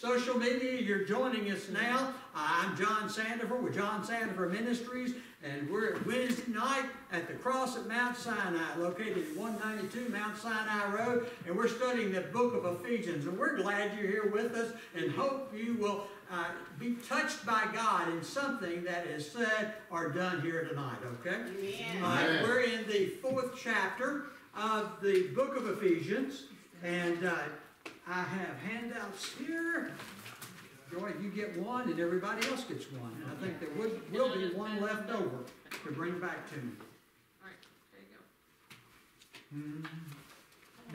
social media, you're joining us now. I'm John Sandefur with John Sandefur Ministries, and we're at Wednesday night at the cross at Mount Sinai, located at 192 Mount Sinai Road, and we're studying the book of Ephesians. And we're glad you're here with us and hope you will uh, be touched by God in something that is said or done here tonight, okay? Amen. All right, Amen. we're in the fourth chapter of the book of Ephesians, and uh, I have handouts here. Joy, you get one, and everybody else gets one. And I think there would, will be one left over to bring back to me. All right, there you go.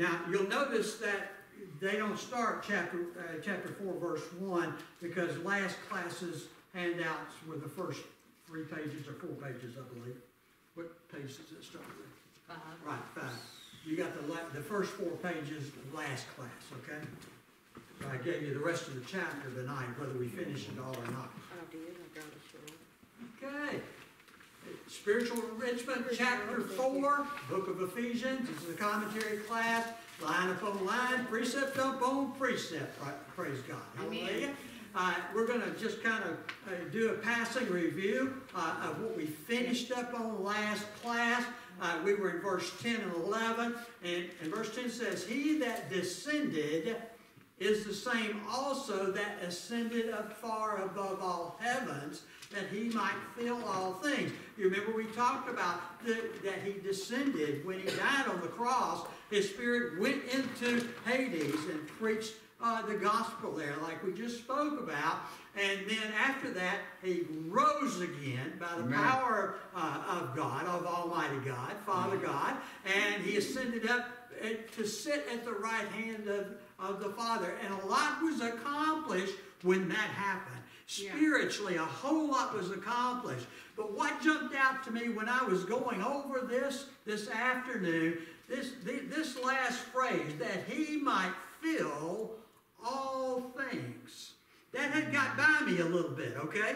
Now, you'll notice that they don't start chapter, uh, chapter four, verse one, because last class's handouts were the first three pages or four pages, I believe. What page does it start with? Five. Right, five. You got the la, the first four pages last class, okay? So I gave you the rest of the chapter tonight, whether we finish it all or not. I did, I got it, sure. Okay. Spiritual enrichment, chapter four, book of Ephesians, this is a commentary class, line upon line, precept upon precept, Right, praise God. Hallelujah. Uh, we're gonna just kind of uh, do a passing review uh, of what we finished up on last class. Uh, we were in verse ten and eleven, and, and verse ten says, He that descended is the same also that ascended up far above all heavens, that he might fill all things. You remember we talked about that, that he descended when he died on the cross. His spirit went into Hades and preached uh, the gospel there, like we just spoke about. And then after that, he rose again by the Amen. power uh, of God, of Almighty God, Father God, and he ascended up uh, to sit at the right hand of, of the Father. And a lot was accomplished when that happened. Yeah. Spiritually, a whole lot was accomplished. But what jumped out to me when I was going over this this afternoon, this, this last phrase, that he might fill all things. That had got by me a little bit, okay?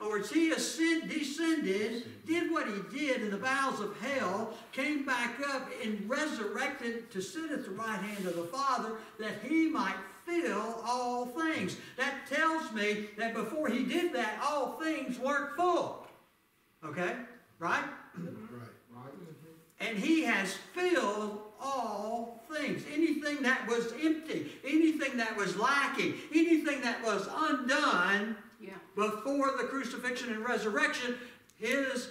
Other words, he ascend, descended, did what he did in the bowels of hell, came back up and resurrected to sit at the right hand of the Father that he might fill all things. That tells me that before he did that, all things weren't full. Okay? Right? Right, right. And he has filled all things. Anything that was empty, anything that was lacking, anything that was undone Yeah, before the crucifixion and resurrection, his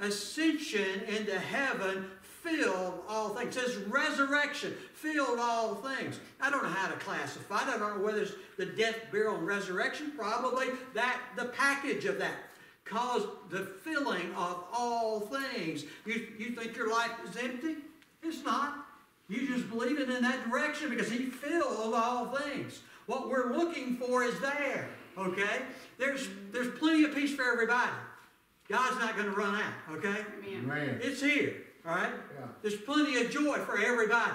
ascension into heaven filled all things. His resurrection filled all things. I don't know how to classify it. I don't know whether it's the death, burial, and resurrection. Probably that the package of that caused the filling of all things. You, you think your life is empty? It's not. You just believe it in that direction because he filled all things. What we're looking for is there. Okay? There's there's plenty of peace for everybody. God's not going to run out. Okay? amen. It's here. All right? yeah. There's plenty of joy for everybody.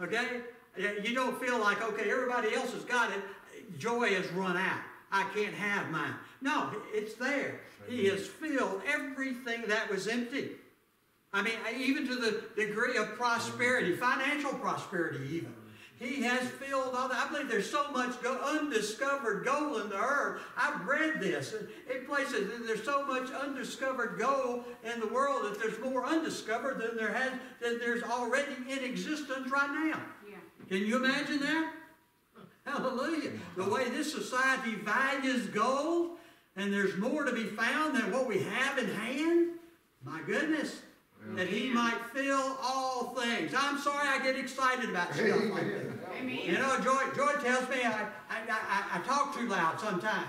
Okay? You don't feel like, okay, everybody else has got it. Joy has run out. I can't have mine. No, it's there. He has filled everything that was empty. I mean, even to the degree of prosperity, financial prosperity, even. He has filled all that. I believe there's so much go- undiscovered gold in the earth. I've read this in places. There's so much undiscovered gold in the world that there's more undiscovered than there has than there's already in existence right now. Yeah, Can you imagine that? Hallelujah. The way this society values gold, and there's more to be found than what we have in hand. My goodness. That he might fill all things. I'm sorry I get excited about stuff like that. amen. You know, Joy, Joy tells me I, I, I, I talk too loud sometimes.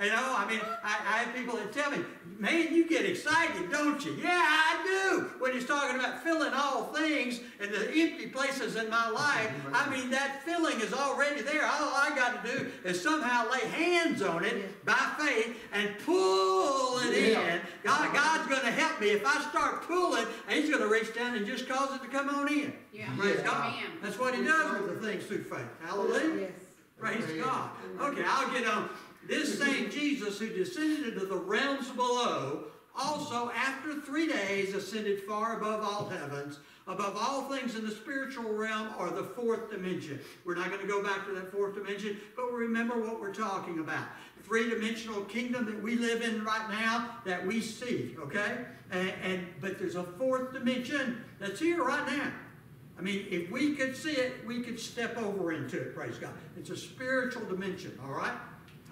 You know, I mean, I, I have people that tell me, man, you get excited, don't you? Yeah, I do. When he's talking about filling all things and the empty places in my life, I mean, that filling is already there. All I got to do is somehow lay hands on it by faith and pull it in. God, God's going to help me. If I start pulling, He's going to reach down and just cause it to come on in. Yeah, Praise God. That's what He does with the things through faith. Hallelujah. Praise God. Okay, I'll get on. This same Jesus who descended into the realms below also after three days ascended far above all heavens, above all things in the spiritual realm or the fourth dimension. We're not going to go back to that fourth dimension, but remember what we're talking about. Three-dimensional kingdom that we live in right now that we see, okay? And, and but there's a fourth dimension that's here right now. I mean, if we could see it, we could step over into it, praise God. It's a spiritual dimension, all right?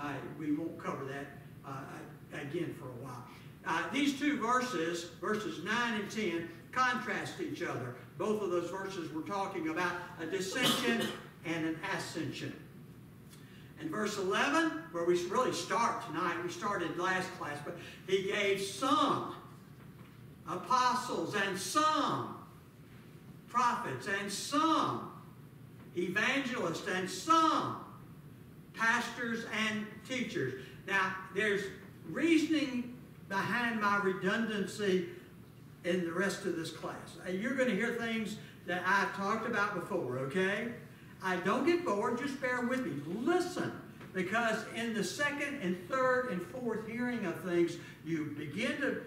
Uh, we won't cover that uh, again for a while. Uh, these two verses, verses 9 and 10, contrast each other. Both of those verses were talking about a descension and an ascension. In verse 11, where we really start tonight, we started last class, but he gave some apostles and some prophets and some evangelists and some pastors and teachers. Now, there's reasoning behind my redundancy in the rest of this class. Uh, you're going to hear things that I've talked about before, okay? I don't get bored, just bear with me. Listen, because in the second and third and fourth hearing of things, you begin to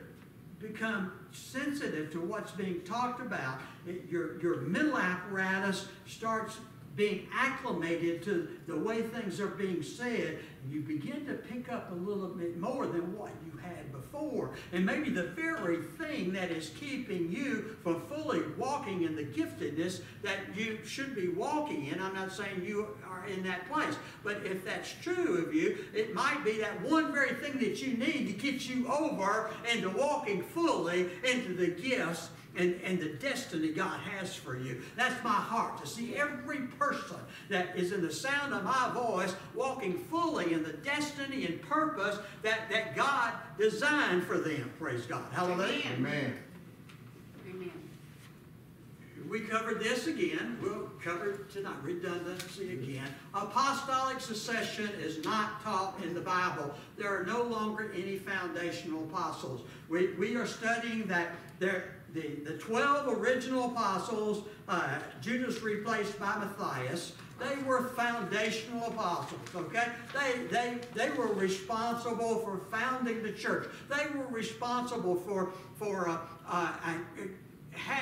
become sensitive to what's being talked about. It, your, your mental apparatus starts being acclimated to the way things are being said, you begin to pick up a little bit more than what you had before. And maybe the very thing that is keeping you from fully walking in the giftedness that you should be walking in, I'm not saying you are in that place, but if that's true of you, it might be that one very thing that you need to get you over into walking fully into the gifts and, and the destiny God has for you. That's my heart, to see every person that is in the sound of my voice walking fully in the destiny and purpose that, that God designed for them. Praise God. Hallelujah. Amen. Amen. We covered this again. We'll cover it tonight. Redundancy again. Apostolic succession is not taught in the Bible. There are no longer any foundational apostles. We, we are studying that there, the, the 12 original apostles, uh, Judas replaced by Matthias, they were foundational apostles, okay? They, they, they were responsible for founding the church. They were responsible for, for uh, uh,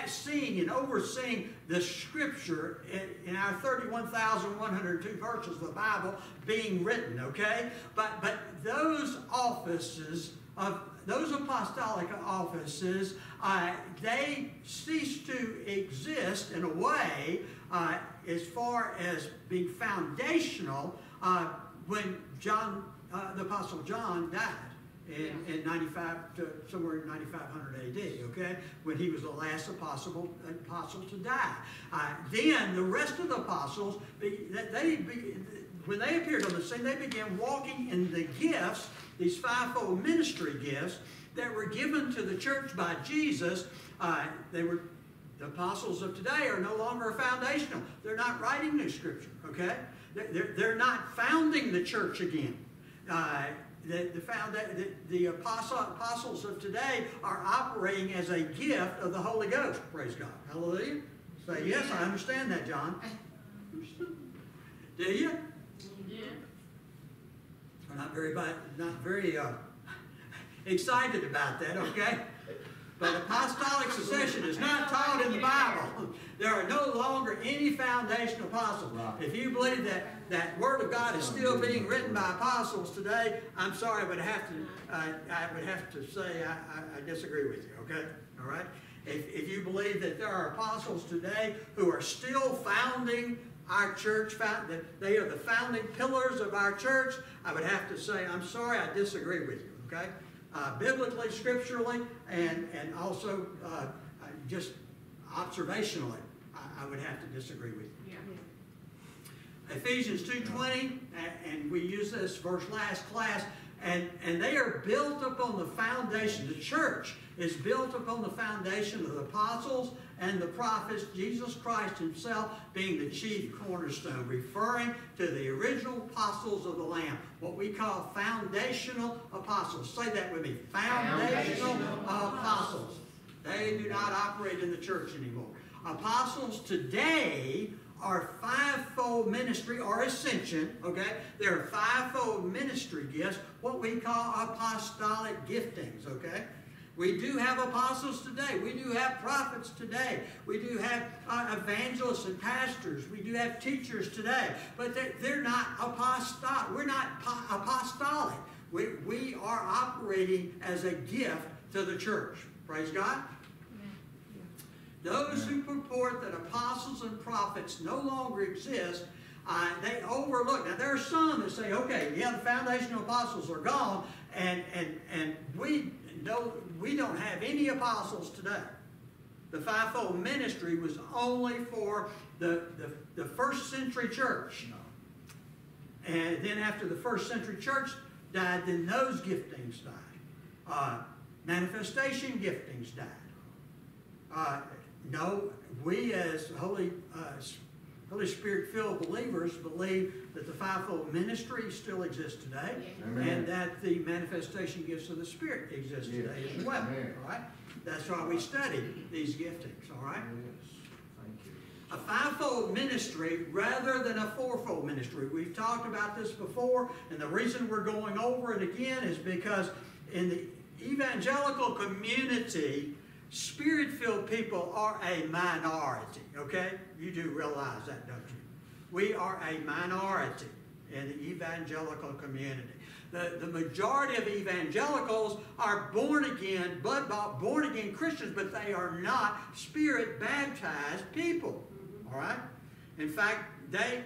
seeing and overseeing the scripture in, in our 31,102 verses of the Bible being written, okay? But, but those offices of those apostolic offices, uh, they cease to exist in a way uh, as far as being foundational uh, when John, uh, the Apostle John died in, in 95 to somewhere in 9500 AD, okay, when he was the last apostle apostle to die. Uh, then the rest of the apostles, they, they, when they appeared on the scene, they began walking in the gifts, these fivefold ministry gifts that were given to the church by Jesus. Uh, they were the apostles of today are no longer foundational. They're not writing new scripture, okay? They're, they're not founding the church again. Uh, the, the, found, the, the apostle, apostles of today are operating as a gift of the Holy Ghost. Praise God. Hallelujah. Say, yes, I understand that, John. Do you? Yeah. We're not very, not very uh, excited about that, okay? But apostolic succession is not taught in the Bible. There are no longer any foundational apostles. If you believe that that Word of God is still being written by apostles today, I'm sorry, I would have to, I, I would have to say I, I, I disagree with you, okay? All right? If, if you believe that there are apostles today who are still founding our church, that they are the founding pillars of our church, I would have to say, I'm sorry, I disagree with you, okay? uh, biblically, scripturally, and, and also uh, uh, just observationally, I, I, would have to disagree with you. Yeah. Ephesians 2.20, and we use this verse last class, and, and they are built upon the foundation. The church is built upon the foundation of the apostles and the prophets, Jesus Christ himself being the chief cornerstone, referring to the original apostles of the Lamb, what we call foundational apostles. Say that with me. Foundational, foundational apostles. They do not operate in the church anymore. Apostles today are fivefold ministry or ascension, okay? There are fivefold ministry gifts, what we call apostolic giftings, okay? We do have apostles today. We do have prophets today. We do have uh, evangelists and pastors. We do have teachers today. But they're, they're not apostolic. We're not apostolic. We, we are operating as a gift to the church. Praise God. Those who purport that apostles and prophets no longer exist, uh, they overlook. Now, there are some that say, okay, yeah, the foundational apostles are gone, and, and, and we, don't, we don't have any apostles today. The fivefold ministry was only for the, the, the first century church. And then after the first century church died, then those giftings died. Uh, manifestation giftings died. Uh, no, we as Holy, uh, Holy Spirit filled believers believe that the fivefold ministry still exists today Amen. and that the manifestation gifts of the Spirit exist Yes. today as well. Amen. All right? That's why we study these giftings, all right? Yes, thank you. A fivefold ministry rather than a fourfold ministry. We've talked about this before, and the reason we're going over it again is because in the evangelical community, spirit filled people are a minority, okay? You do realize that, don't you? We are a minority in the evangelical community. The, the majority of evangelicals are born again, blood bought, born again Christians, but they are not spirit baptized people. All right? In fact, they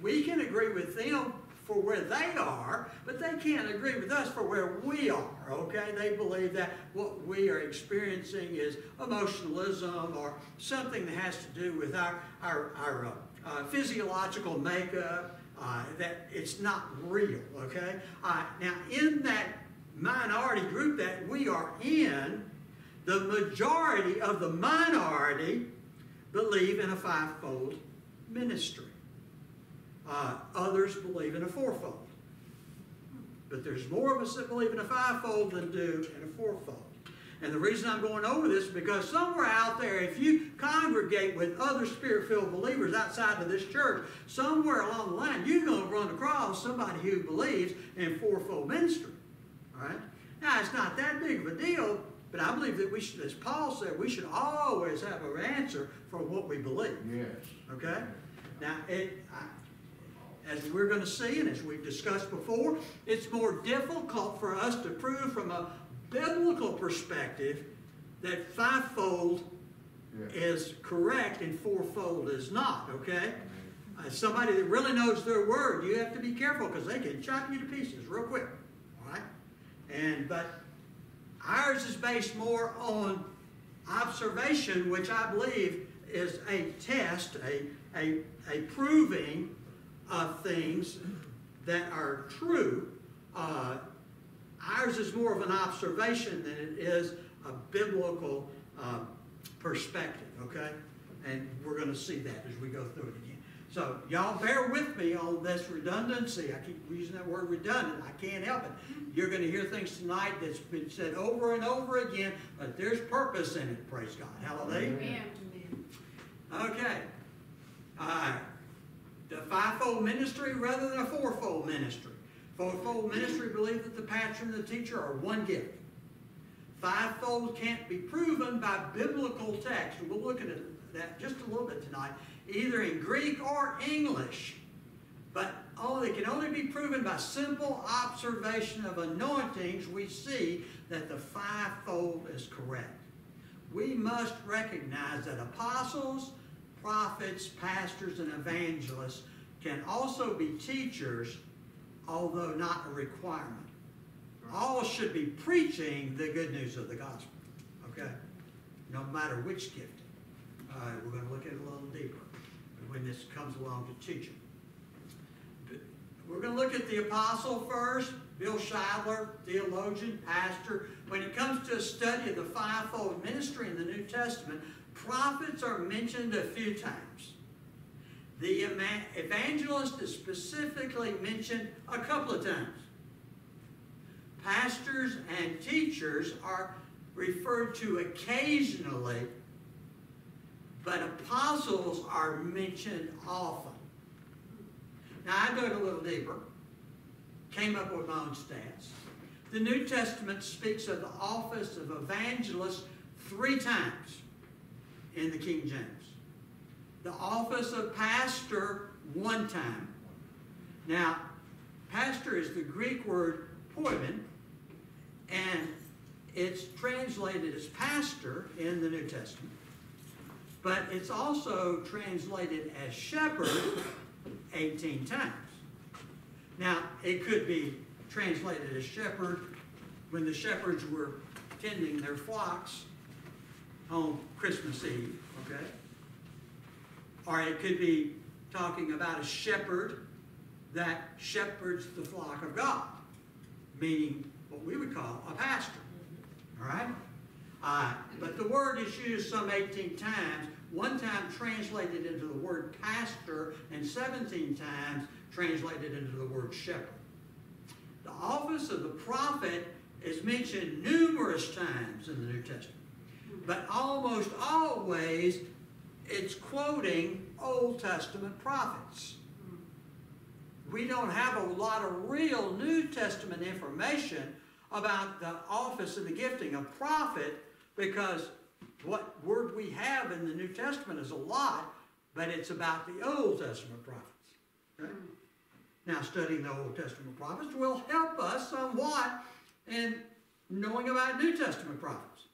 we can agree with them for where they are, but they can't agree with us for where we are. Okay? They believe that what we are experiencing is emotionalism or something that has to do with our our, our uh, uh, physiological makeup. Uh, that it's not real. Okay? Uh, now, in that minority group that we are in, the majority of the minority believe in a fivefold ministry. Uh, others believe in a fourfold. But there's more of us that believe in a fivefold than do in a fourfold. And the reason I'm going over this is because somewhere out there, if you congregate with other spirit filled believers outside of this church, somewhere along the line, you're going to run across somebody who believes in fourfold ministry. All right? Now, it's not that big of a deal, but I believe that we should, as Paul said, we should always have an answer for what we believe. Yes. Okay? Now, it, I, as we're going to see, and as we've discussed before, it's more difficult for us to prove from a biblical perspective that fivefold Yes. is correct and fourfold is not. Okay? Uh, somebody that really knows their word, you have to be careful because they can chop you to pieces real quick. All right? And but ours is based more on observation, which I believe is a test, a a, a proving of things that are true. Uh, ours is more of an observation than it is a biblical uh, perspective, okay? And we're going to see that as we go through it again. So, y'all bear with me on this redundancy. I keep using that word redundant. I can't help it. You're going to hear things tonight that's been said over and over again, but there's purpose in it, praise God. Hallelujah. Amen. Okay. Uh, the fivefold ministry rather than a fourfold ministry. Fourfold ministry believe that the pastor and the teacher are one gift. Fivefold can't be proven by biblical text. We'll look at that just a little bit tonight, either in Greek or English. But only, it can only be proven by simple observation of anointings. We see that the fivefold is correct. We must recognize that apostles, prophets, pastors, and evangelists can also be teachers, although not a requirement. All should be preaching the good news of the gospel, okay? No matter which gift. Uh, we're going to look at it a little deeper when this comes along to teaching. We're going to look at the apostle first, Bill Scheidler, theologian, pastor. When it comes to a study of the fivefold ministry in the New Testament, prophets are mentioned a few times. The evangelist is specifically mentioned a couple of times. Pastors and teachers are referred to occasionally, but apostles are mentioned often. Now, I dug a little deeper, came up with my own stats. The New Testament speaks of the office of evangelist three times in the King James. The office of pastor one time. Now, pastor is the Greek word poimen, and it's translated as pastor in the New Testament. But it's also translated as shepherd 18 times. Now, it could be translated as shepherd when the shepherds were tending their flocks on Christmas Eve, okay? Or it could be talking about a shepherd that shepherds the flock of God, meaning what we would call a pastor, all right? Uh, but the word is used some 18 times, one time translated into the word pastor, and 17 times translated into the word shepherd. The office of the prophet is mentioned numerous times in the New Testament, but almost always it's quoting Old Testament prophets. We don't have a lot of real New Testament information about the office and the gifting of prophet because what word we have in the New Testament is a lot, but it's about the Old Testament prophets. Now, studying the Old Testament prophets will help us somewhat in knowing about New Testament prophets.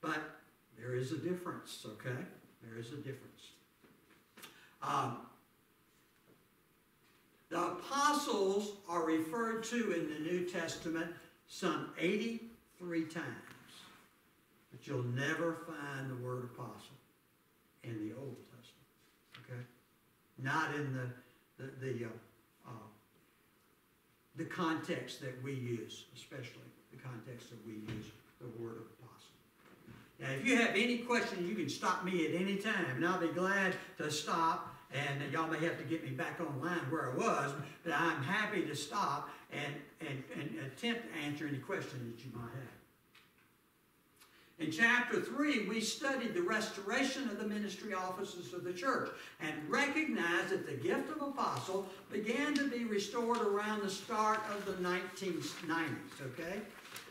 But there is a difference, okay? There is a difference. Um, the apostles are referred to in the New Testament some 83 times. But you'll never find the word apostle in the Old Testament. Okay? Not in the, the, the, uh, uh, the context that we use, especially the context that we use the word apostle. Now, if you have any questions, you can stop me at any time, and I'll be glad to stop. And y'all may have to get me back online where I was, but I'm happy to stop and, and, and attempt to answer any questions that you might have. In chapter 3, we studied the restoration of the ministry offices of the church and recognized that the gift of apostle began to be restored around the start of the 1990s, okay?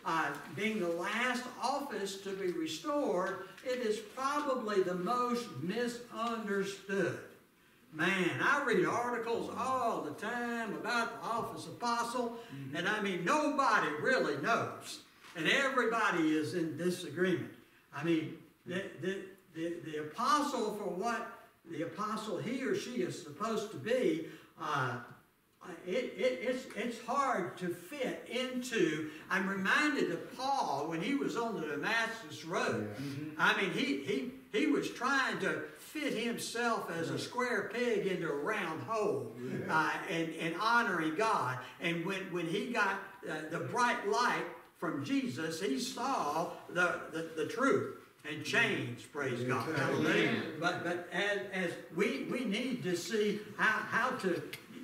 Uh, being the last office to be restored, it is probably the most misunderstood. Man, I read articles all the time about the office apostle, mm-hmm. and I mean, nobody really knows and everybody is in disagreement. I mean, the, the, the, the apostle, for what the apostle he or she is supposed to be, uh, it, it, it's, it's hard to fit into. I'm reminded of Paul when he was on the Damascus Road. Yeah. Mm-hmm. I mean, he, he, he was trying to fit himself as a square peg into a round hole yeah. uh, and, and honoring God. And when, when he got uh, the bright light from Jesus, he saw the, the, the truth and changed, praise God. Hallelujah. But, but as, as we, we need to see how, how to,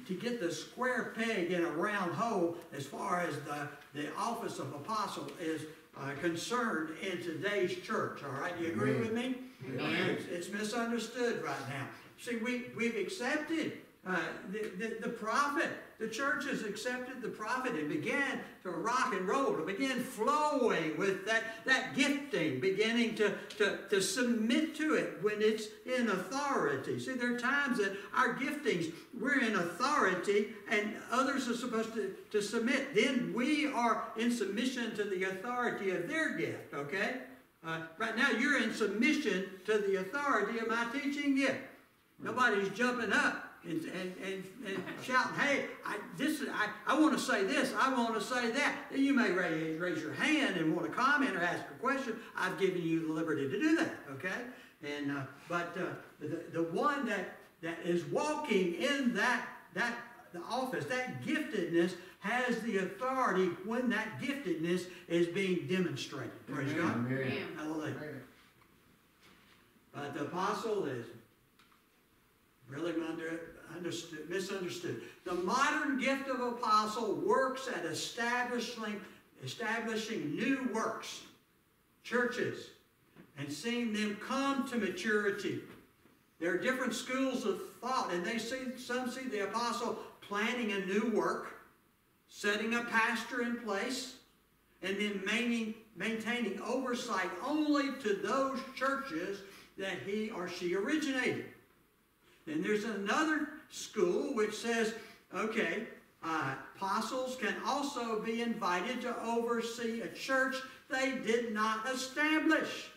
to get the square peg in a round hole as far as the, the office of apostle is uh, concerned in today's church. All right, do you agree with me? It's, it's, misunderstood right now. See, we, we've accepted uh, the, the, the prophet the church has accepted the prophet It began to rock and roll, to begin flowing with that, that gifting, beginning to, to, to submit to it when it's in authority. See, there are times that our giftings, we're in authority and others are supposed to, to submit. Then we are in submission to the authority of their gift, okay? Uh, right now, you're in submission to the authority of my teaching gift. Nobody's jumping up and, and, and, and shouting, hey, I, this, I, I want to say this, I want to say that. You may raise, raise your hand and want to comment or ask a question. I've given you the liberty to do that, okay? And, uh, but uh, the, the one that, that is walking in that, that the office, that giftedness, has the authority when that giftedness is being demonstrated. Praise Amen. God. Amen. Hallelujah. Amen. But the apostle is really under, understood, misunderstood. The modern gift of apostle works at establishing, establishing new works, churches, and seeing them come to maturity. There are different schools of thought, and they see some see the apostle planning a new work, setting a pastor in place, and then maintaining, maintaining oversight only to those churches that he or she originated. Then there's another school which says, okay, uh, apostles can also be invited to oversee a church they did not establish.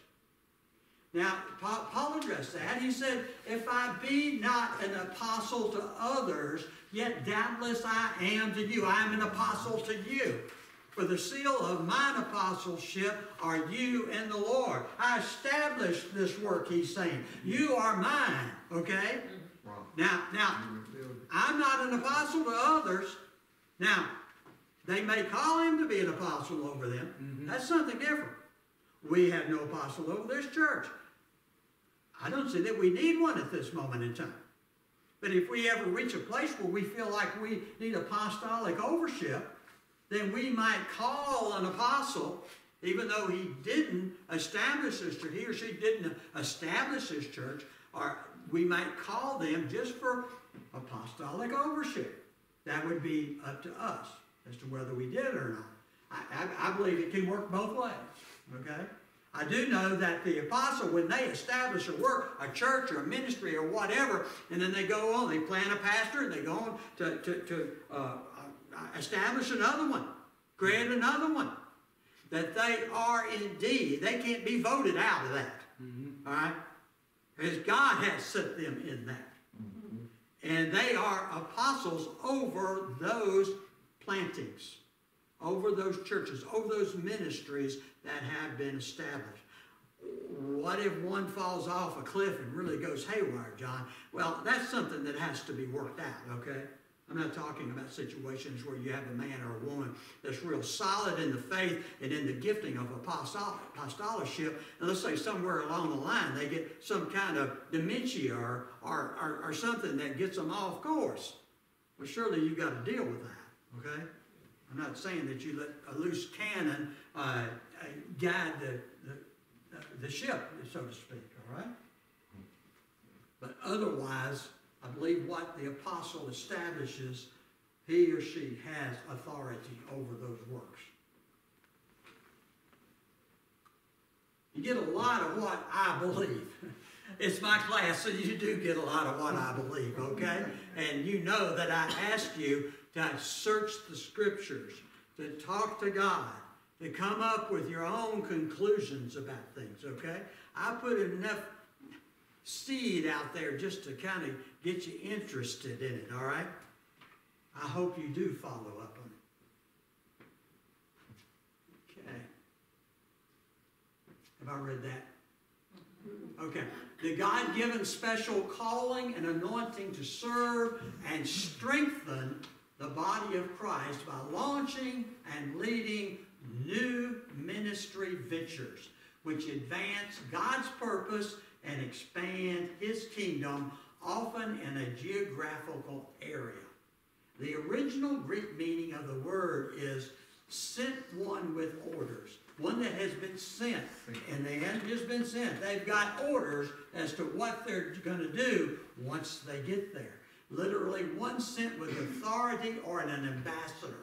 Now, Paul addressed that. He said, If I be not an apostle to others, yet doubtless I am to you. I am an apostle to you. For the seal of mine apostleship are you and the Lord. I established this work, he's saying. You are mine, okay? Now, now, You revealed it. I'm not an apostle to others. Now, they may call him to be an apostle over them. Mm-hmm. That's something different. We have no apostle over this church. I don't see that we need one at this moment in time. But if we ever reach a place where we feel like we need apostolic overship, then we might call an apostle, even though he didn't establish his church, he or she didn't establish his church, or we might call them just for apostolic overship. That would be up to us as to whether we did it or not. I, I, I believe it can work both ways, okay? I do know that the apostle, when they establish a work, a church or a ministry or whatever, and then they go on, they plant a pastor, and they go on to, to, to uh, uh, establish another one, create another one, that they are indeed, they can't be voted out of that, all right? Because God has set them in that. Mm-hmm. And they are apostles over those plantings, over those churches, over those ministries that have been established. What if one falls off a cliff and really goes haywire, John? Well, that's something that has to be worked out, okay? I'm not talking about situations where you have a man or a woman that's real solid in the faith and in the gifting of apostol- apostoleship. And let's say somewhere along the line they get some kind of dementia or, or, or, or something that gets them off course. Well, surely you've got to deal with that, okay? I'm not saying that you let a loose cannon uh, guide the, the, the ship, so to speak, all right? But otherwise, I believe what the apostle establishes, he or she has authority over those works. You get a lot of what I believe. It's my class, so you do get a lot of what I believe, okay? And you know that I ask you to search the scriptures, to talk to God, to come up with your own conclusions about things, okay? I put enough seed out there just to kind of get you interested in it, all right? I hope you do follow up on it. Okay. Have I read that? Okay. The God given special calling and anointing to serve and strengthen the body of Christ by launching and leading new ministry ventures which advance God's purpose and expand His kingdom, often in a geographical area. The original Greek meaning of the word is sent one with orders, one that has been sent. And they haven't just been sent, they've got orders as to what they're going to do once they get there. Literally, one sent with authority or an ambassador.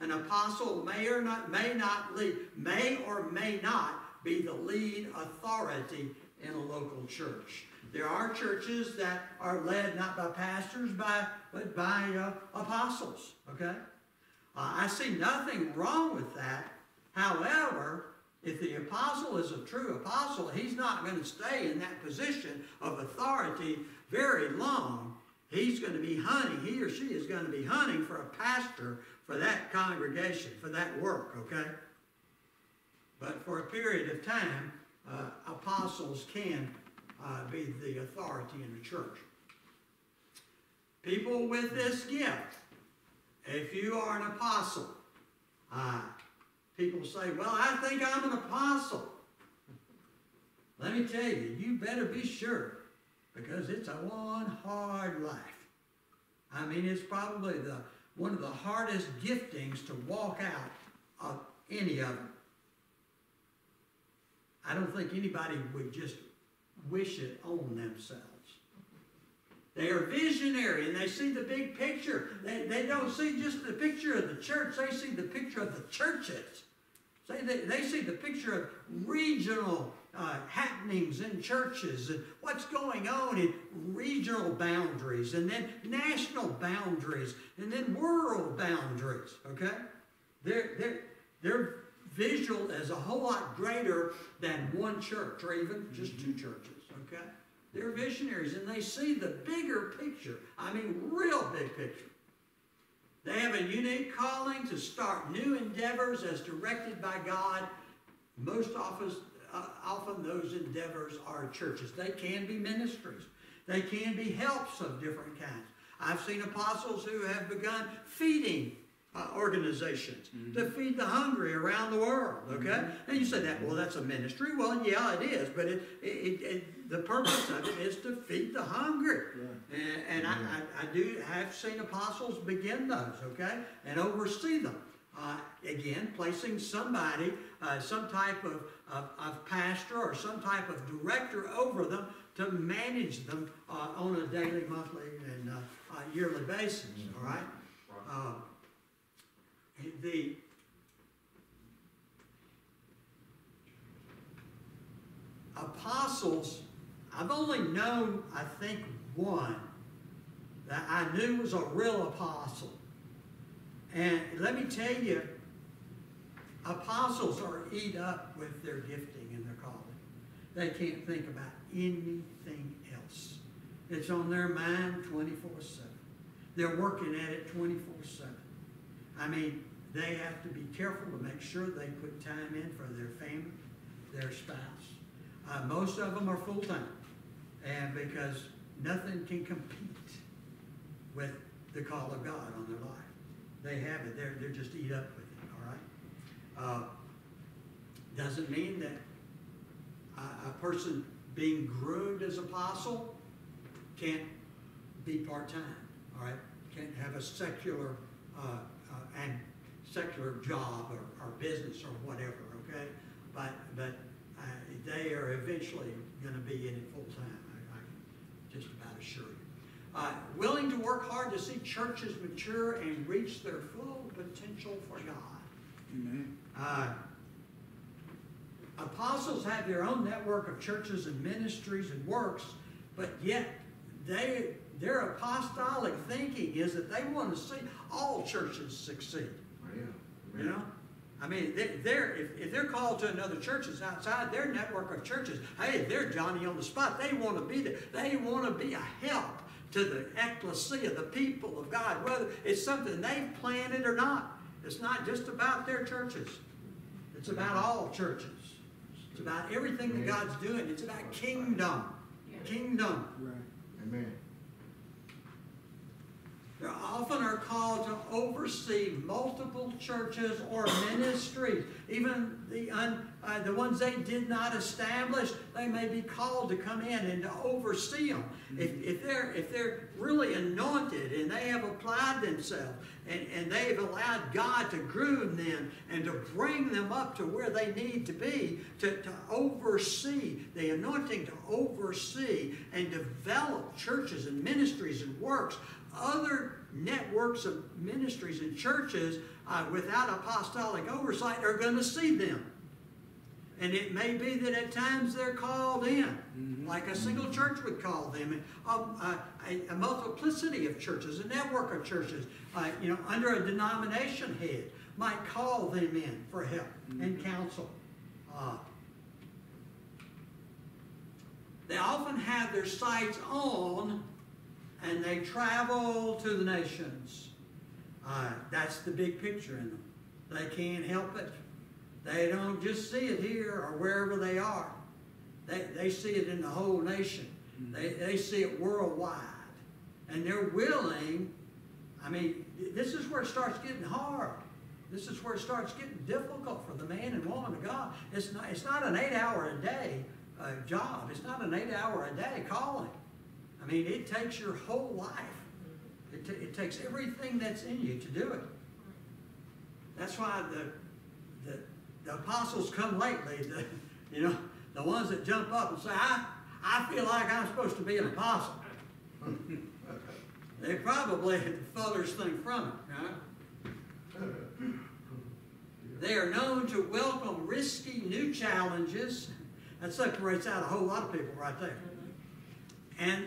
An apostle may or not may not lead, may or may not be the lead authority in a local church. There are churches that are led not by pastors, by, but by uh, apostles. Okay? Uh, I see nothing wrong with that. However, if the apostle is a true apostle, he's not going to stay in that position of authority very long. He's going to be hunting, he or she is going to be hunting for a pastor for that congregation, for that work, okay? But for a period of time, uh, apostles can uh, be the authority in the church. People with this gift, if you are an apostle, uh, people say, Well, I think I'm an apostle. Let me tell you, you better be sure because it's a one hard life. I mean, it's probably the one of the hardest giftings to walk out of any of them. I don't think anybody would just wish it on themselves. They are visionary and they see the big picture. They, they don't see just the picture of the church, they see the picture of the churches. Say they, they see the picture of regional uh, happenings in churches and what's going on in regional boundaries and then national boundaries and then world boundaries. Okay, their their their visual is a whole lot greater than one church or even just two churches. They're visionaries and they see the bigger picture. I mean, real big picture. They have a unique calling to start new endeavors as directed by God. Most often, uh, often those endeavors are churches. They can be ministries. They can be helps of different kinds. I've seen apostles who have begun feeding uh, organizations to feed the hungry around the world. Okay, and you say that well, that's a ministry. Well, yeah, it is, but it, it, it, the purpose of it is to feed the hungry. And, and I, I, I do have seen apostles begin those. Okay, and oversee them. Uh, again, placing somebody, uh, some type of, of, of pastor or some type of director over them to manage them uh, on a daily, monthly, and uh, uh, yearly basis. All right. Uh, the apostles, I've only known, I think, one that I knew was a real apostle. And let me tell you, apostles are eat up with their gifting and their calling. They can't think about anything else. It's on their mind 24 7. They're working at it 24 7. I mean, they have to be careful to make sure they put time in for their family, their spouse. Uh, most of them are full time, and because nothing can compete with the call of God on their life. They have it. They're, they're just eat up with it, all right? Uh, doesn't mean that a, a person being groomed as apostle can't be part-time, all right? Can't have a secular uh, uh, and secular job or, or business or whatever, okay? But, but uh, they are eventually going to be in it full-time, I, I can just about assure you. Uh, willing to work hard to see churches mature and reach their full potential for God. Amen. Uh, apostles have their own network of churches and ministries and works, but yet they their apostolic thinking is that they want to see all churches succeed. Yeah. You know, I mean, they, they're if, if they're called to another church that's outside their network of churches, hey, they're Johnny on the spot. They want to be there. They want to be a help to the ecclesia, the people of God, whether it's something they've planted or not. It's not just about their churches. It's about all churches. It's about everything that God's doing. It's about kingdom. Kingdom. Right. Amen. They often are called to oversee multiple churches or ministries. Even the, un, uh, the ones they did not establish, they may be called to come in and to oversee them. If, if, they're, if they're really anointed and they have applied themselves and, and they've allowed God to groom them and to bring them up to where they need to be, to, to oversee, the anointing to oversee and develop churches and ministries and works, other networks of ministries and churches uh, without apostolic oversight are going to see them. And it may be that at times they're called in, like a single church would call them, uh, a, a multiplicity of churches, a network of churches, uh, you know, under a denomination head might call them in for help and counsel. Uh, they often have their sights on and they travel to the nations. Uh, that's the big picture in them. They can't help it. They don't just see it here or wherever they are. They, they see it in the whole nation. They, they see it worldwide. And they're willing, I mean, this is where it starts getting hard. This is where it starts getting difficult for the man and woman of God. It's not, it's not an eight hour a day uh, job. It's not an eight hour a day calling. I mean, it takes your whole life. It, it takes everything that's in you to do it. That's why the, the, the apostles come lately, the, you know, the ones that jump up and say, I, I feel like I'm supposed to be an apostle. they probably had the furthest thing from it, right? They are known to welcome risky new challenges. That separates out a whole lot of people right there. And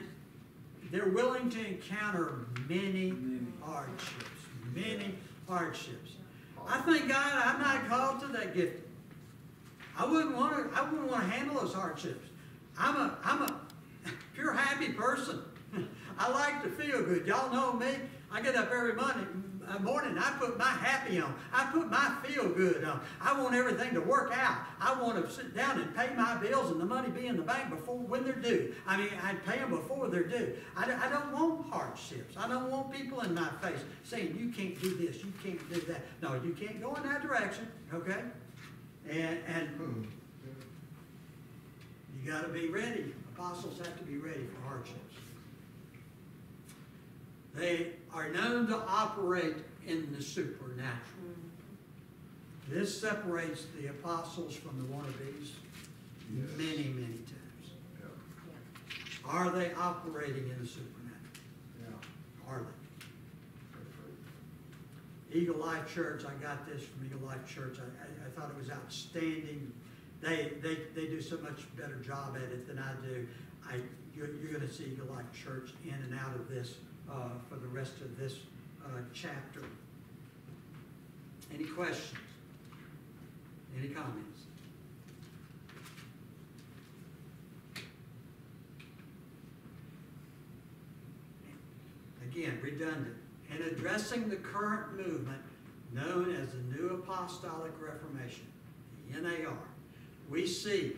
they're willing to encounter many hardships. Many hardships. I thank God I'm not called to that gift. I wouldn't want to. I wouldn't want to handle those hardships. I'm a. I'm a pure happy person. I like to feel good. Y'all know me. I get up every morning. Morning, I put my happy on. I put my feel good on. I want everything to work out. I want to sit down and pay my bills and the money be in the bank before when they're due. I mean, I pay them before they're due. I, don't- I don't want hardships. I don't want people in my face saying you can't do this, you can't do that. No, you can't go in that direction. Okay, and and you got to be ready. Apostles have to be ready for hardships. They are known to operate in the supernatural. This separates the apostles from the wannabes Yes. many, many times. Yeah. Are they operating in the supernatural? Yeah. Are they? Eagle Life Church, I got this from Eagle Life Church. I, I, I thought it was outstanding. They, they, they do so much better job at it than I do. I, you're, you're gonna see Eagle Life Church in and out of this, uh, for the rest of this, uh, chapter. Any questions? Any comments? Again, redundant. In addressing the current movement known as the New Apostolic Reformation, the NAR, we see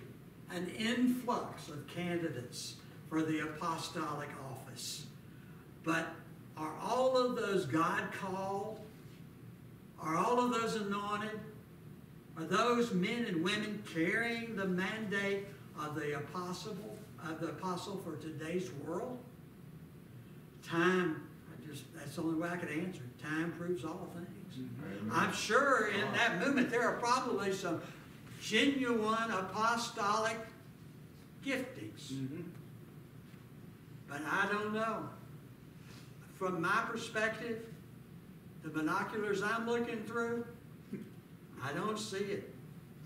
an influx of candidates for the apostolic office. But are all of those God called? Are all of those anointed? Are those men and women carrying the mandate of the apostle, of the apostle for today's world? Time, I just, that's the only way I could answer. Time proves all things. Amen. I'm sure in that movement there are probably some genuine apostolic giftings. Mm-hmm. But I don't know. From my perspective, the binoculars I'm looking through, I don't see it.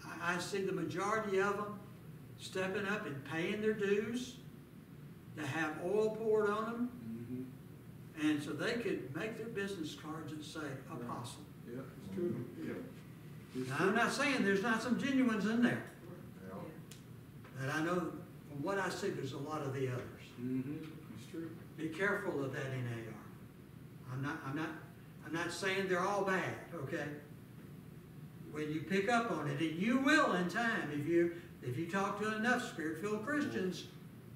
I, I see the majority of them stepping up and paying their dues to have oil poured on them, and so they could make their business cards and say apostle. Yeah, it's true. Yeah. It's Now, true. I'm not saying there's not some genuines in there, Yeah. but I know from what I see, there's a lot of the others. Mm -hmm. It's true. Be careful of that NAR. I'm not, I'm not, I'm not saying they're all bad, okay? When you pick up on it, and you will in time, if you, if you talk to enough spirit-filled Christians,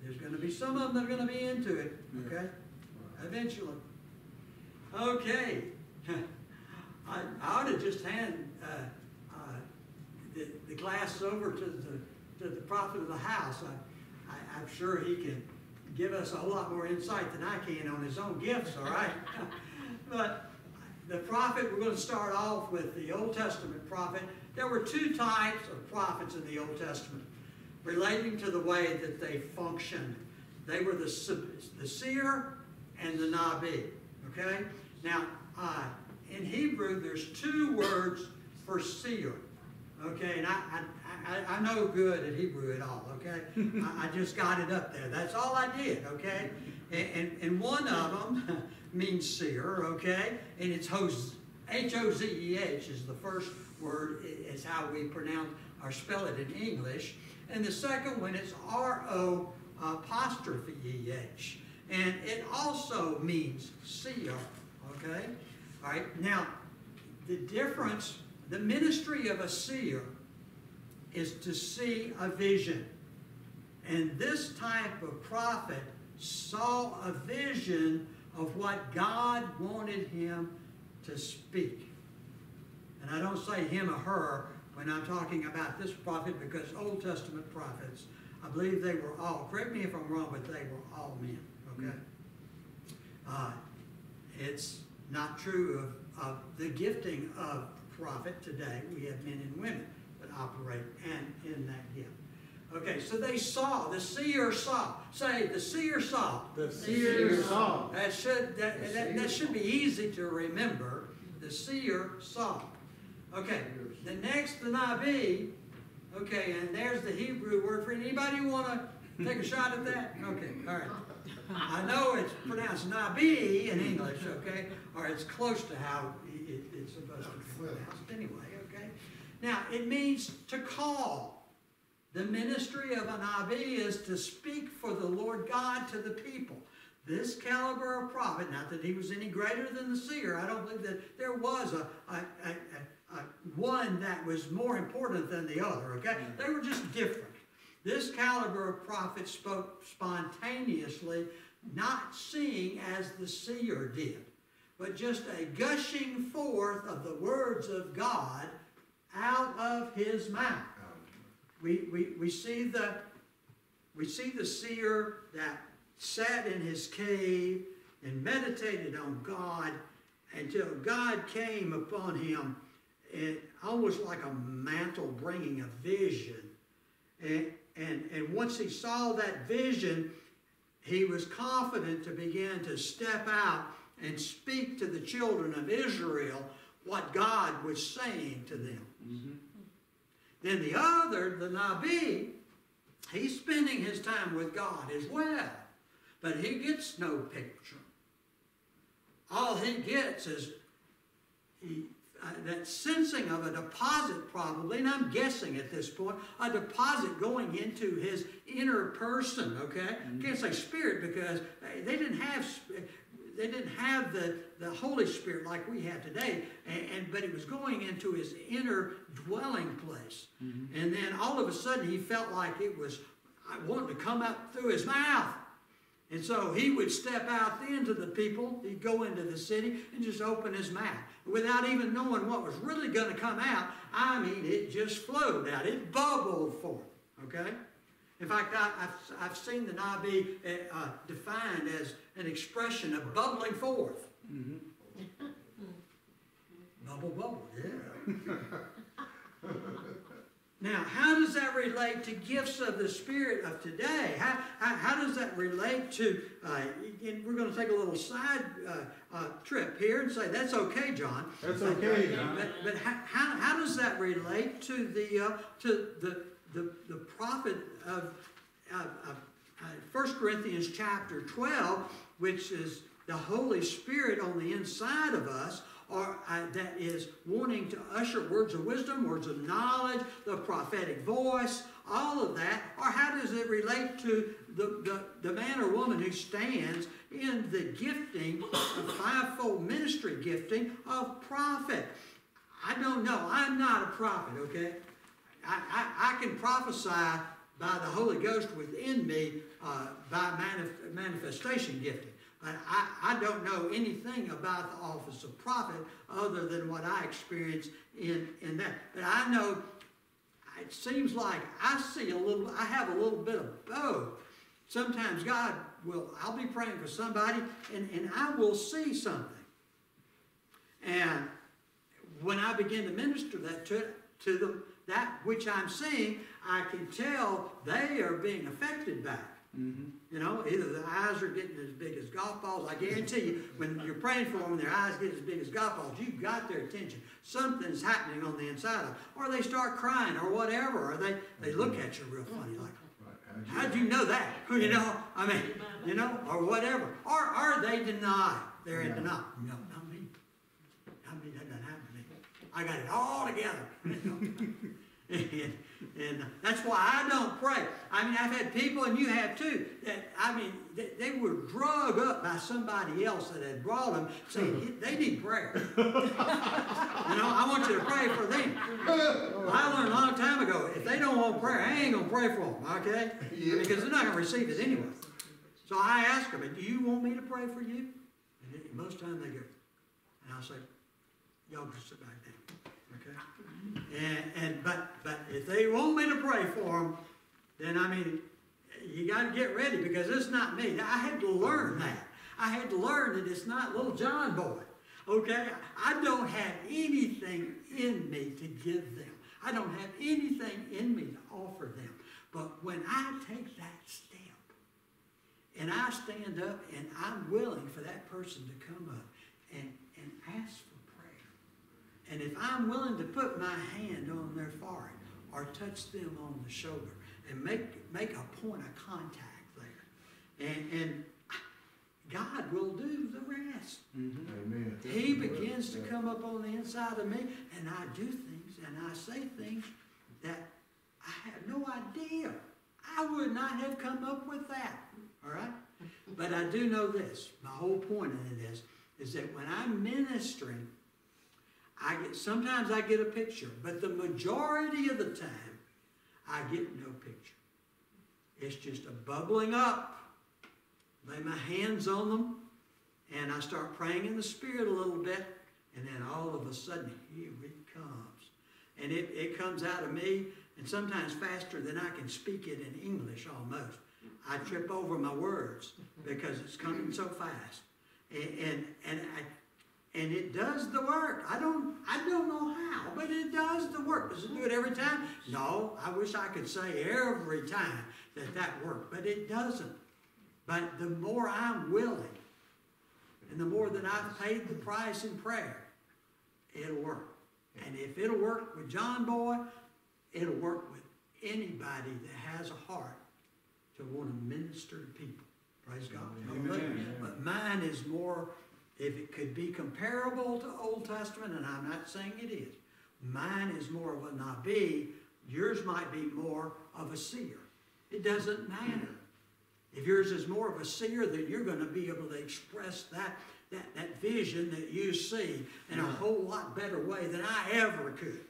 there's gonna be some of them that are gonna be into it, okay? Eventually. Okay. I, I ought to just hand, uh, uh, the, the glass over to the, to the prophet of the house. I, I, I'm sure he can give us a lot more insight than I can on his own gifts, all right? But the prophet, we're gonna start off with the Old Testament prophet. There were two types of prophets in the Old Testament relating to the way that they functioned. They were the, the seer and the nabi, okay? Now, uh, in Hebrew, there's two words for seer, okay? And I, I, I, I know good at Hebrew at all, okay? I, I just got it up there. That's all I did, okay? And, and, and one of them means seer, okay? And it's Hos, H-O-Z-E-H is the first word, is how we pronounce or spell it in English. And the second one is R-O apostrophe E-H. And it also means seer, okay? All right, now, the difference, the ministry of a seer is to see a vision. And this type of prophet saw a vision of what God wanted him to speak. And I don't say him or her when I'm talking about this prophet because Old Testament prophets, I believe they were all, correct me if I'm wrong, but they were all men, okay? Uh, it's not true of, of the gifting of prophet today. We have men and women that operate and in that gift. Okay, so they saw, the seer saw. Say, the seer saw. The seer saw. That should, that, that, that should be easy to remember. The seer saw. Okay, the next, the Nabi, okay, and there's the Hebrew word for it. Anybody wanna take a shot at that? Okay, all right. I know it's pronounced Nabi in English, okay, or it's close to how it, it's supposed to be pronounced anyway, okay? Now, it means to call. The ministry of an Nabi is to speak for the Lord God to the people. This caliber of prophet, not that he was any greater than the seer, I don't believe that there was a, a, a, a, a one that was more important than the other, okay? They were just different. This caliber of prophet spoke spontaneously, not seeing as the seer did, but just a gushing forth of the words of God out of his mouth. We, we, we see the we see the seer that sat in his cave and meditated on God until God came upon him, almost like a mantle bringing a vision. And, and, and once he saw that vision, he was confident to begin to step out and speak to the children of Israel what God was saying to them. Mm-hmm. Then the other, the Nabi, he's spending his time with God as well, but he gets no picture. All he gets is he, uh, that sensing of a deposit, probably, and I'm guessing at this point, a deposit going into his inner person. Okay, mm-hmm. can't say spirit because they- they didn't have they didn't have the, the Holy Spirit like we have today, and, and but it was going into his inner dwelling place, mm-hmm. and then all of a sudden he felt like it was I wanted to come out through his mouth. And so he would step out into the people, he'd go into the city and just open his mouth. Without even knowing what was really going to come out, I mean, it just flowed out. It bubbled forth, okay? In fact, I, have I've seen the Nabi uh, uh, defined as an expression of bubbling forth. Bubble, bubble, yeah. Now, how does that relate to gifts of the Spirit of today? How, how, how does that relate to, uh, and we're going to take a little side uh, uh, trip here and say, that's okay, John. That's okay, John. But, but how, how, how does that relate to the, uh, to the, the, the prophet of, of, of uh, 1 Corinthians chapter 12, which is the Holy Spirit on the inside of us, or uh, that is wanting to usher words of wisdom, words of knowledge, the prophetic voice, all of that, or how does it relate to the, the, the man or woman who stands in the gifting, the fivefold ministry gifting of prophet? I don't know. I'm not a prophet, okay? I, I, can prophesy by the Holy Ghost within me uh, by manif- manifestation gifting. But I, I don't know anything about the office of prophet other than what I experienced in, in that. But I know it seems like I see a little, I have a little bit of both. Sometimes God will, I'll be praying for somebody and, and I will see something. And when I begin to minister that to, to them, that which I'm seeing, I can tell they are being affected by it. Mm-hmm. You know, either the eyes are getting as big as golf balls. I guarantee you, when you're praying for them their eyes get as big as golf balls, you've got their attention. Something's happening on the inside of them. Or they start crying or whatever, or they, they look at you real funny like, how'd you know that? You know, I mean, you know, or whatever. Or, are they deny. They're in denial. No, not me. Not me, that doesn't happen to me. I got it all together. and, and that's why I don't pray. I mean, I've had people, and you have too, that, I mean, they, they were drug up by somebody else that had brought them, saying they need prayer. you know, I want you to pray for them. Well, I learned a long time ago, if they don't want prayer, I ain't going to pray for them, okay? Yeah. Because they're not going to receive it anyway. So I ask them, do you want me to pray for you? And most time they go, and I'll say, y'all just sit back down, okay? And, and, but, but if they want me to pray for them, then I mean, you gotta get ready because it's not me. I had to learn that. I had to learn that it's not little John boy, okay? I don't have anything in me to give them. I don't have anything in me to offer them. But when I take that step, and I stand up and I'm willing for that person to come up and, and ask And if I'm willing to put my hand on their forehead or touch them on the shoulder and make, make a point of contact there, and, and God will do the rest. Mm-hmm. Amen. He begins to come up on the inside of me, and I do things and I say things that I have no idea. I would not have come up with that. All right? But I do know this. My whole point in it is, is that when I'm ministering, I get sometimes I get a picture, but the majority of the time, I get no picture. It's just a bubbling up. Lay my hands on them, and I start praying in the Spirit a little bit, and then all of a sudden, here it comes. And it, it comes out of me, and sometimes faster than I can speak it in English almost. I trip over my words because it's coming so fast. And, and, and, I, and it does the work. I don't, I don't know how, but it does the work. Does it do it every time? No, I wish I could say every time that that worked, but it doesn't. But the more I'm willing, and the more that I've paid the price in prayer, it'll work. And if it'll work with John Boy, it'll work with anybody that has a heart to want to minister to people. Praise God. Amen. But mine is more, if it could be comparable to Old Testament, and I'm not saying it is, mine is more of a nabi, yours might be more of a seer. It doesn't matter. If yours is more of a seer, then you're going to be able to express that, that, that vision that you see in a whole lot better way than I ever could.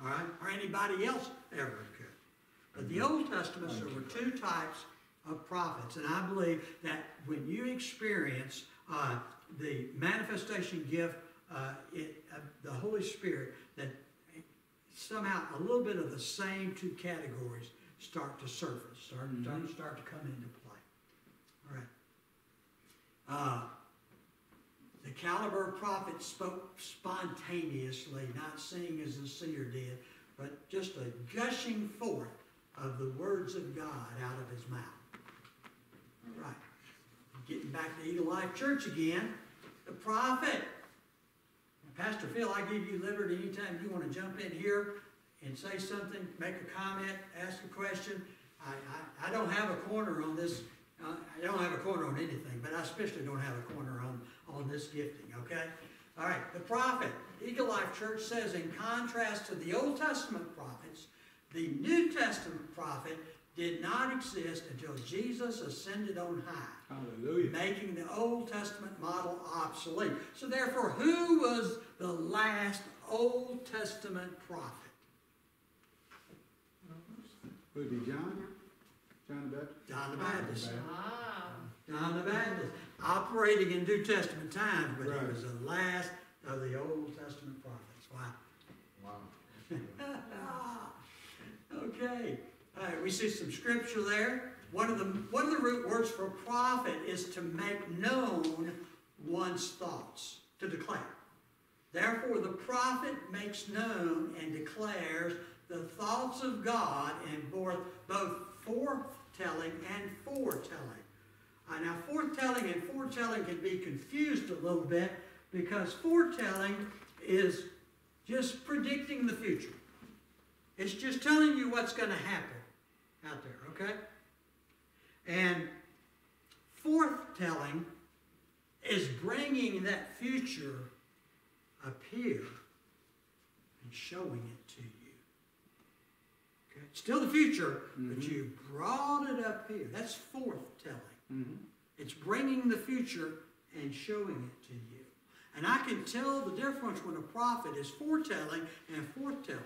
All right? Or anybody else ever could. But the Old Testament, there were two types of prophets. And I believe that when you experience uh, the manifestation gift, uh, it, uh, the Holy Spirit, that somehow a little bit of the same two categories start to surface, start, start, start to come into play. All right. Uh, the caliber prophet spoke spontaneously, not seeing as the seer did, but just a gushing forth of the words of God out of his mouth. All right. Getting back to Eagle Life Church again, the prophet. Pastor Phil, I give you liberty anytime you want to jump in here and say something, make a comment, ask a question. I, I, I don't have a corner on this. Uh, I don't have a corner on anything, but I especially don't have a corner on, on this gifting, okay? All right, the prophet. Eagle Life Church says, in contrast to the Old Testament prophets, the New Testament prophet did not exist until Jesus ascended on high Hallelujah. making the Old Testament model obsolete. So therefore, who was the last Old Testament prophet? Would it be John? John the Baptist? John the Baptist. Ah, John the Baptist, operating in New Testament times, but he was the last of the Old Testament prophets. Wow. Wow. okay. Right, we see some scripture there. One of the one of the root words for prophet is to make known one's thoughts, to declare. Therefore, the prophet makes known and declares the thoughts of God and both both foretelling and forthtelling. Uh, now, foretelling and forthtelling can be confused a little bit because foretelling is just predicting the future. It's just telling you what's going to happen out there, okay? And forthtelling is bringing that future up here and showing it to you. Okay? Still the future, but Mhm. you brought it up here. That's forthtelling. Mm-hmm. It's bringing the future and showing it to you. And I can tell the difference when a prophet is foretelling and forthtelling.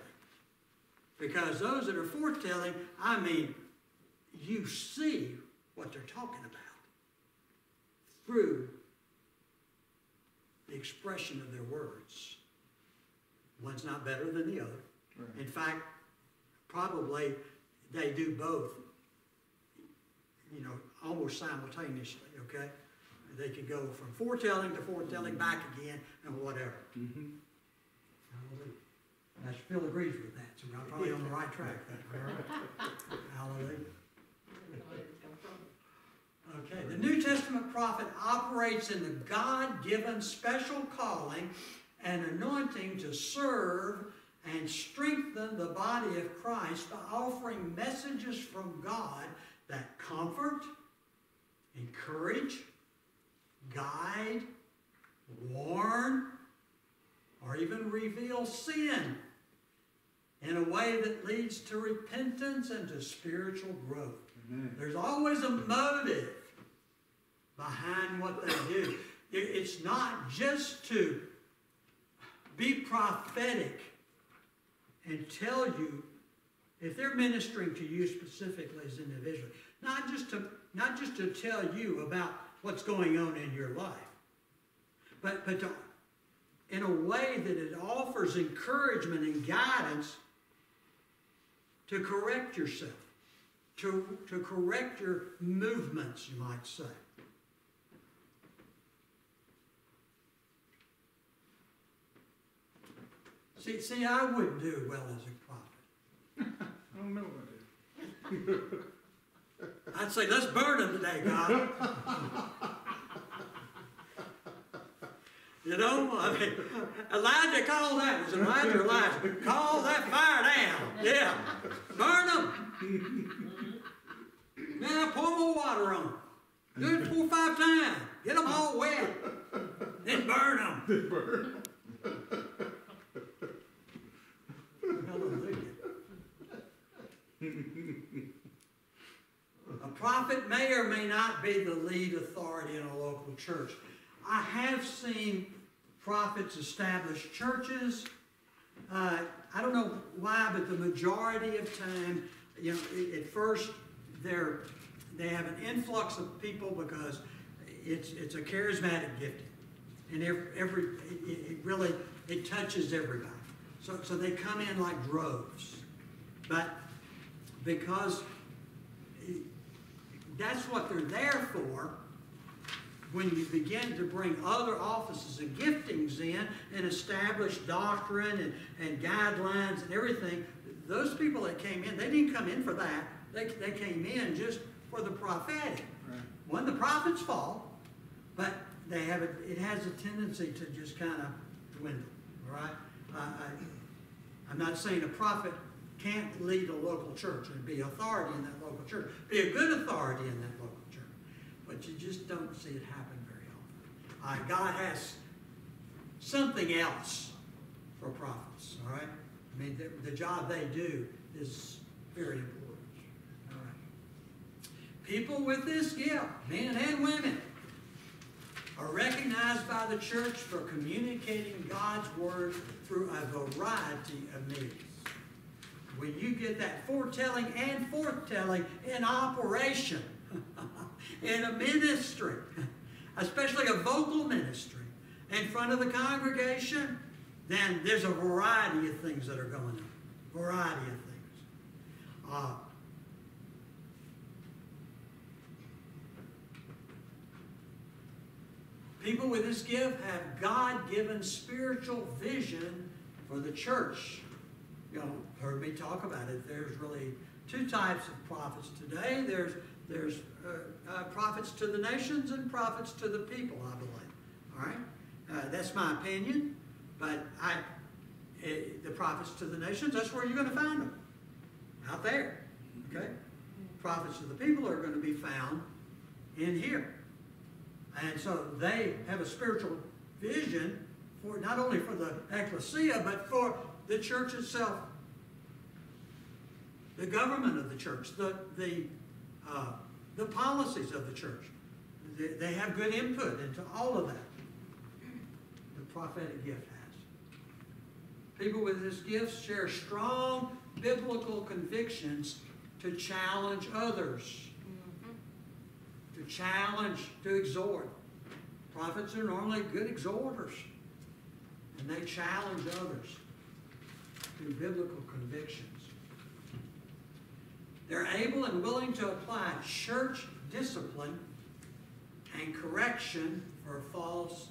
Because those that are foretelling, I mean, you see what they're talking about through the expression of their words. One's not better than the other. In fact, probably they do both, you know, almost simultaneously, okay? They could go from foretelling to forthtelling back again and whatever. Mm-hmm. Hallelujah. Pastor Phil agrees with that, so I'm probably on the right track there. Hallelujah. Okay, the New Testament prophet operates in the God-given special calling and anointing to serve and strengthen the body of Christ by offering messages from God that comfort, encourage, guide, warn, or even reveal sin in a way that leads to repentance and to spiritual growth. Amen. There's always a motive behind what they do. It's not just to be prophetic and tell you, if they're ministering to you specifically as individuals, not just to, not just to tell you about what's going on in your life, but, but to, in a way that it offers encouragement and guidance to correct yourself to, to correct your movements, you might say. See, see, I wouldn't do well as a prophet. I don't know what it is. I'd say, let's burn them today, God. you know, I mean, Elijah called that. Was it Elisha or Elijah? Call that fire down. Yeah. Burn them. Now pour more water on them. Do it four or five times. Get them all wet. Then burn them. Then burn A prophet may or may not be the lead authority in a local church. I have seen prophets establish churches. Uh, I don't know why, but the majority of time, you know, at first they're they have an influx of people because it's it's a charismatic gifting, and every, every it, it really it touches everybody. So so they come in like droves, but because that's what they're there for. When you begin to bring other offices and giftings in and establish doctrine and, and guidelines and everything, those people that came in, they didn't come in for that. They, they came in just for the prophetic. Right. When the prophets fall, but they have a, it has a tendency to just kind of dwindle. All right, I, I, I'm not saying a prophet can't lead a local church and be authority in that local church, be a good authority in that but you just don't see it happen very often. God has something else for prophets. All right, I mean the, the job they do is very important. All right. People with this gift, men and women, are recognized by the church for communicating God's word through a variety of means. When you get that foretelling and forthtelling in operation, in a ministry, especially a vocal ministry, in front of the congregation, then there's a variety of things that are going on. Variety of things. Uh, People with this gift have God-given spiritual vision for the church. You know, heard me talk about it. There's really two types of prophets today. There's there's uh, uh, prophets to the nations and prophets to the people. I believe. All right, uh, that's my opinion. But I, eh, the prophets to the nations. That's where you're going to find them. Out there. Okay. Prophets to the people are going to be found in here. And so they have a spiritual vision for not only for the ecclesia, but for the church itself. The government of the church, the, the, uh, the policies of the church. They, they have good input into all of that. The prophetic gift has. People with this gift share strong biblical convictions to challenge others to challenge, to exhort. Prophets are normally good exhorters, and they challenge others through biblical convictions. They're able and willing to apply church discipline and correction for false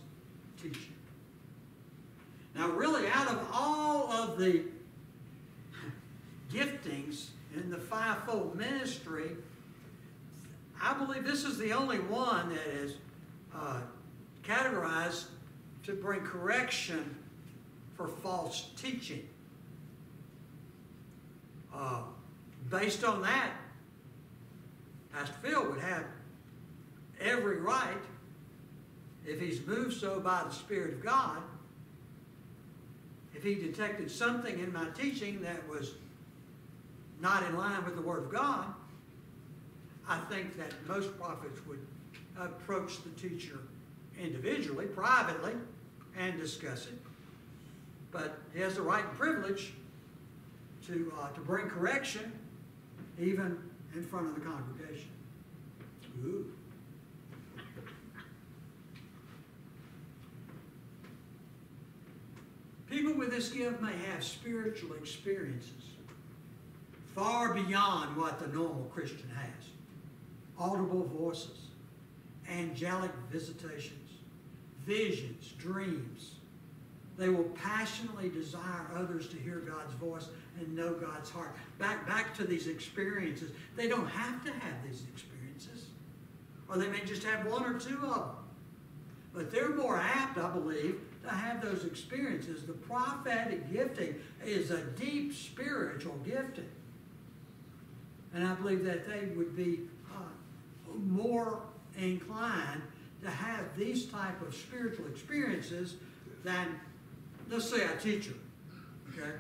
teaching. Now, really, out of all of the giftings in the fivefold ministry, I believe this is the only one that is uh, categorized to bring correction for false teaching. Uh, based on that, Pastor Phil would have every right, if he's moved so by the Spirit of God, if he detected something in my teaching that was not in line with the Word of God, I think that most prophets would approach the teacher individually, privately, and discuss it. But he has the right and privilege to, uh, to bring correction even in front of the congregation. Ooh. People with this gift may have spiritual experiences far beyond what the normal Christian has. Audible voices, angelic visitations, visions, dreams. They will passionately desire others to hear God's voice and know God's heart. Back, back to these experiences. They don't have to have these experiences. Or they may just have one or two of them. But they're more apt, I believe, to have those experiences. The prophetic gifting is a deep spiritual gifting. And I believe that they would be uh, more inclined to have these type of spiritual experiences than, let's say, a teacher. Okay?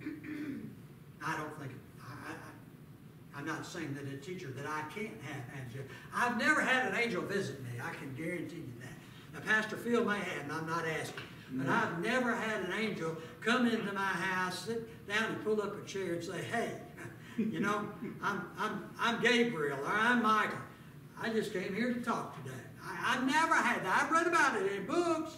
I don't think, I, I, I'm not saying that a teacher that I can't have angel. I've never had an angel visit me. I can guarantee you that. Now, Pastor Phil may have, and I'm not asking. But mm-hmm. I've never had an angel come into my house, sit down and pull up a chair and say, hey, you know, I'm, I'm, I'm Gabriel or I'm Michael. I just came here to talk today. I, I never had that. I've read about it in books.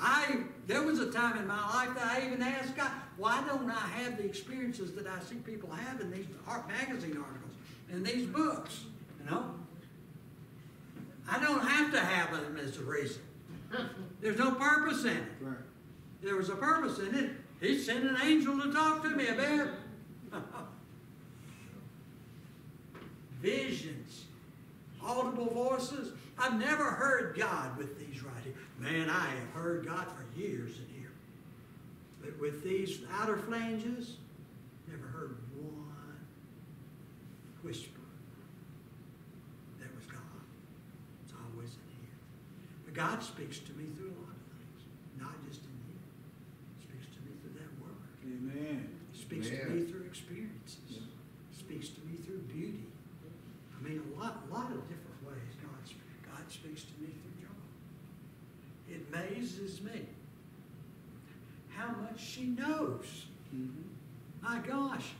I there was a time in my life that I even asked God, why don't I have the experiences that I see people have in these art magazine articles, and these books? You know? I don't have to have them as a reason. There's no purpose in it. Right. There was a purpose in it. He sent an angel to talk to me about visions, audible voices. I've never heard God with these right here. Man, I have heard God for years and years. But with these outer flanges, never heard one whisper that was God. It's always in here. But God speaks to me through a lot of things, not just in here. He speaks to me through that word. Amen. He speaks to me through experiences. Yeah. He speaks to me through beauty. I mean, a lot, a lot of different ways God, sp- God speaks to me through John. It amazes me how much she knows. Mhm. My gosh,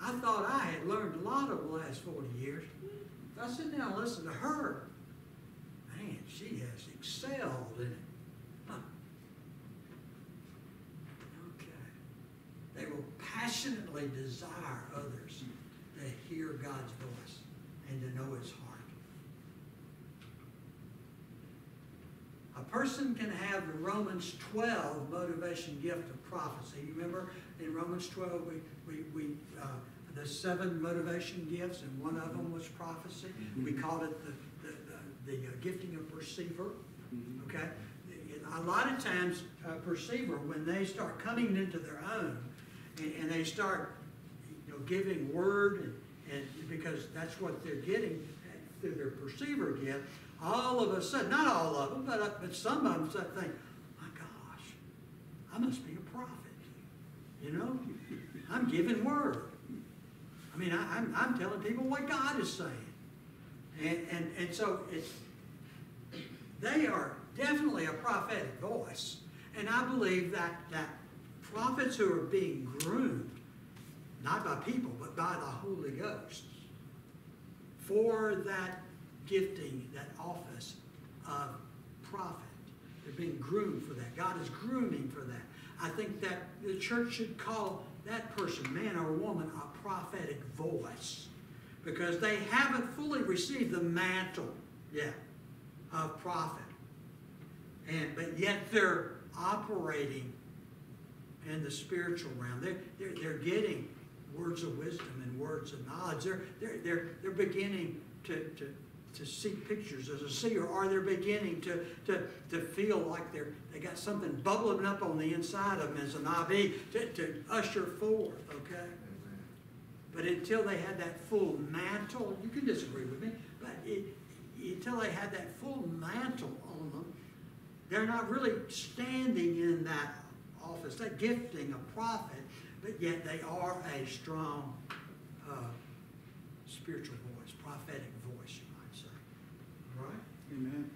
I thought I had learned a lot over the last 40 years. If I sit down and listen to her, man, she has excelled in it. Huh. Okay. They will passionately desire others to hear God's voice and to know His heart. A person can have the Romans 12 motivation gift of prophecy. You remember in Romans 12, we, we, we uh, the seven motivation gifts, and one of them was prophecy. We called it the, the, the, the uh, gifting of perceiver. Mhm. Okay? A lot of times, a perceiver, when they start coming into their own, and, and they start, you know, giving word, and, and because that's what they're getting through their perceiver gift, all of a sudden, not all of them, but, uh, but some of them start think, my gosh, I must be a prophet. You know? I'm giving word. I mean, I, I'm, I'm telling people what God is saying. And, and, and so it's, they are definitely a prophetic voice. And I believe that, that prophets who are being groomed, not by people, but by the Holy Ghost, for that gifting, that office of prophet, they're being groomed for that. God is grooming for that. I think that the church should call that person, man or woman, a prophetic voice because they haven't fully received the mantle yet of prophet. And but yet they're operating in the spiritual realm. They're, they're, they're getting words of wisdom and words of knowledge. They're, they're, they're, they're beginning to, to to see pictures as a seer, or they're beginning to, to, to feel like they're, they got something bubbling up on the inside of them as an Nabi to, to usher forth, okay? But until they had that full mantle, you can disagree with me, but it, until they had that full mantle on them, they're not really standing in that office, that gifting a prophet, but yet they are a strong uh, spiritual voice, prophetic voice, say. Amen.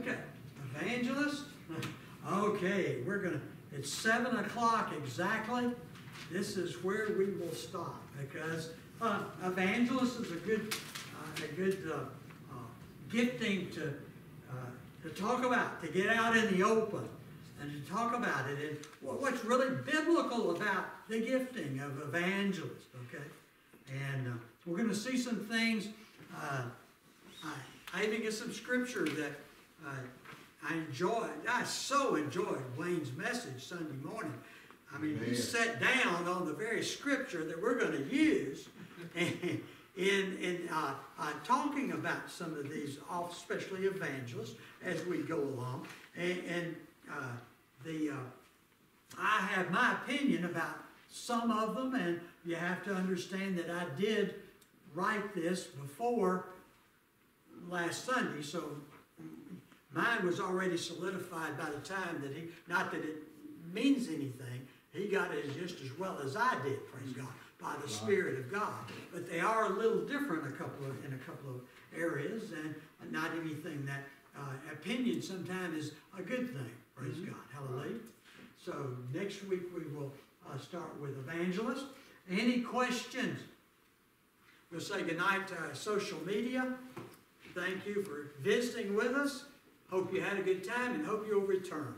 Okay, evangelist. Okay, we're gonna, it's seven o'clock exactly. This is where we will stop because uh, evangelist is a good, uh, a good uh, uh, gifting to, uh, to talk about, to get out in the open and to talk about it and what's really biblical about the gifting of evangelist, okay? And uh, we're gonna see some things, uh, I, I even get some scripture that uh, I enjoyed. I so enjoyed Wayne's message Sunday morning. I mean, he sat down on the very scripture that we're going to use in, in, in uh, uh, talking about some of these, especially evangelists, as we go along. And, and uh, the uh, I have my opinion about some of them, and you have to understand that I did write this before last Sunday, so mine was already solidified by the time that he, not that it means anything, he got it just as well as I did, praise God, by the Spirit of God. But they are a little different a couple of, in a couple of areas, and not anything that, uh, opinion sometimes is a good thing, praise God, hallelujah. So next week we will, uh, start with evangelist. Any questions? We'll say goodnight to our social media. Thank you for visiting with us. Hope you had a good time and hope you'll return.